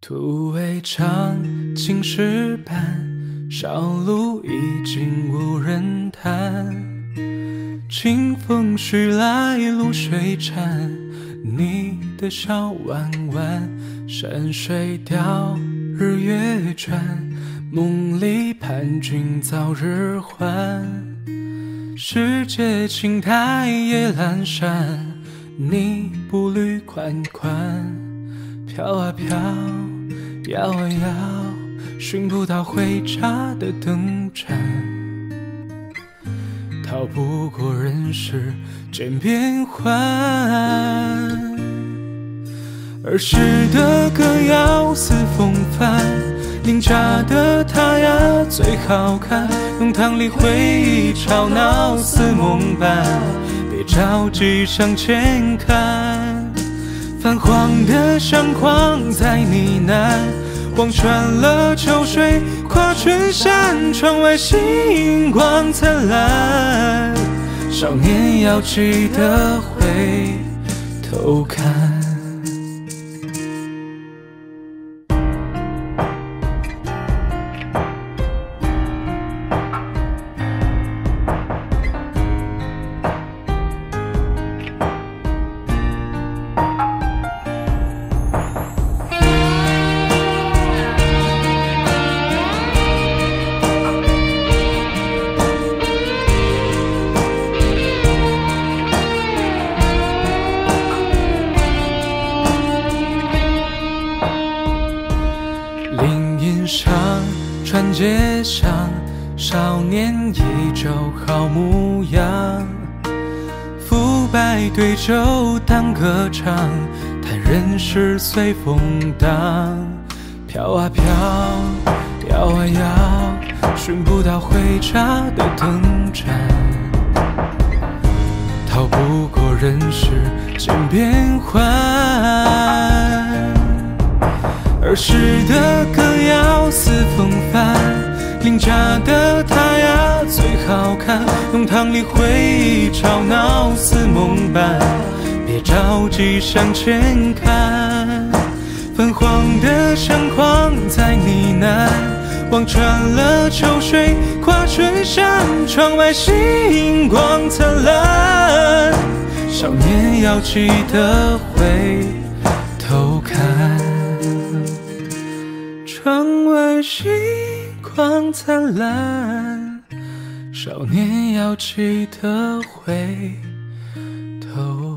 土未长，青石板，小路已经无人谈。清风徐来，露水潺，你的笑弯弯。山水调，日月转，梦里盼君早日还。世界青苔也阑珊，你步履款款，飘啊飘。摇啊摇，寻不到回家的灯盏，逃不过人世间变幻。儿时的歌谣似风帆，邻家的他呀最好看。弄堂里回忆吵闹似梦般，别着急向前看。泛黄的相框在呢喃，望穿了秋水，跨春山，窗外星光灿烂。少年要记得回头看。街上，少年依旧好模样。腐败对酒当歌唱，叹人世随风荡。飘啊飘，摇啊摇，寻不到回家的灯盏。逃不过人世间变幻。儿时的歌谣似风帆，邻家的他呀最好看。弄堂里回忆吵闹似梦般，别着急向前看。泛黄的相框在呢喃，望穿了秋水，跨春山，窗外星光灿烂。少年要记得回头看。星光灿烂少年要记得回头。